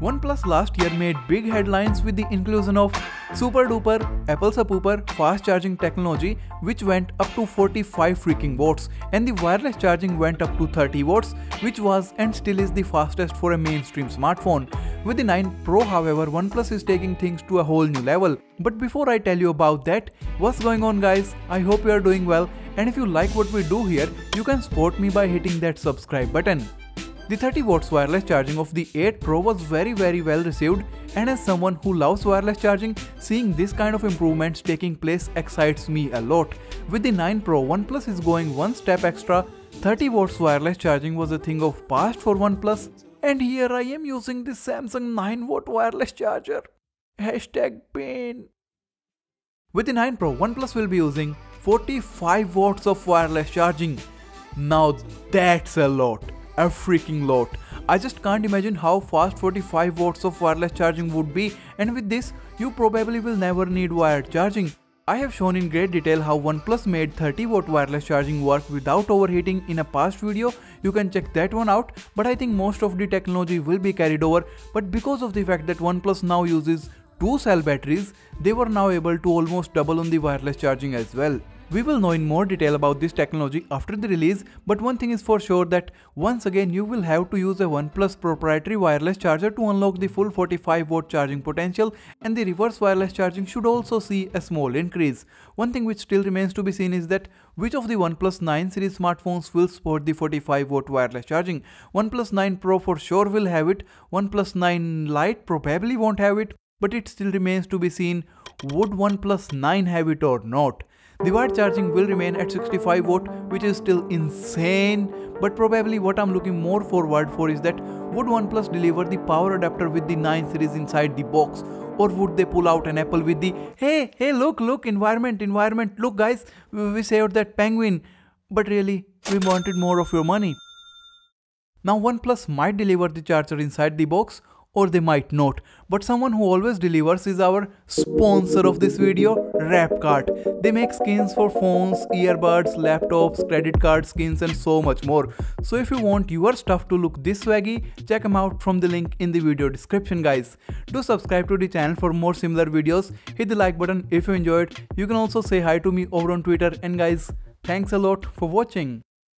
OnePlus last year made big headlines with the inclusion of super duper Apple subwoofer fast charging technology which went up to 45 freaking watts and the wireless charging went up to 30 watts which was and still is the fastest for a mainstream smartphone. With the 9 Pro however OnePlus is taking things to a whole new level. But before I tell you about that, what's going on guys? I hope you are doing well and if you like what we do here, you can support me by hitting that subscribe button. The 30 watts wireless charging of the 8 Pro was very very well received and as someone who loves wireless charging, seeing this kind of improvements taking place excites me a lot. With the 9 Pro, OnePlus is going one step extra, 30 watts wireless charging was a thing of past for OnePlus and here I am using the Samsung 9 watt wireless charger. Hashtag pain. With the 9 Pro, OnePlus will be using 45 watts of wireless charging. Now that's a lot a freaking lot. I just can't imagine how fast 45 watts of wireless charging would be and with this you probably will never need wired charging. I have shown in great detail how OnePlus made 30 watt wireless charging work without overheating in a past video, you can check that one out but I think most of the technology will be carried over but because of the fact that OnePlus now uses two cell batteries, they were now able to almost double on the wireless charging as well. We will know in more detail about this technology after the release, but one thing is for sure that once again you will have to use a OnePlus proprietary wireless charger to unlock the full 45 watt charging potential and the reverse wireless charging should also see a small increase. One thing which still remains to be seen is that which of the OnePlus 9 series smartphones will support the 45 watt wireless charging. OnePlus 9 Pro for sure will have it, OnePlus 9 Lite probably won't have it, but it still remains to be seen would OnePlus 9 have it or not. The wired charging will remain at 65 watt which is still insane. But probably what I'm looking more forward for is that would OnePlus deliver the power adapter with the 9 series inside the box? Or would they pull out an apple with the hey hey look look environment environment look guys we saved that penguin. But really we wanted more of your money. Now OnePlus might deliver the charger inside the box or they might not. But someone who always delivers is our sponsor of this video, Wrapcart. They make skins for phones, earbuds, laptops, credit card skins and so much more. So if you want your stuff to look this swaggy, check them out from the link in the video description guys. Do subscribe to the channel for more similar videos, hit the like button if you enjoyed. You can also say hi to me over on Twitter and guys, thanks a lot for watching.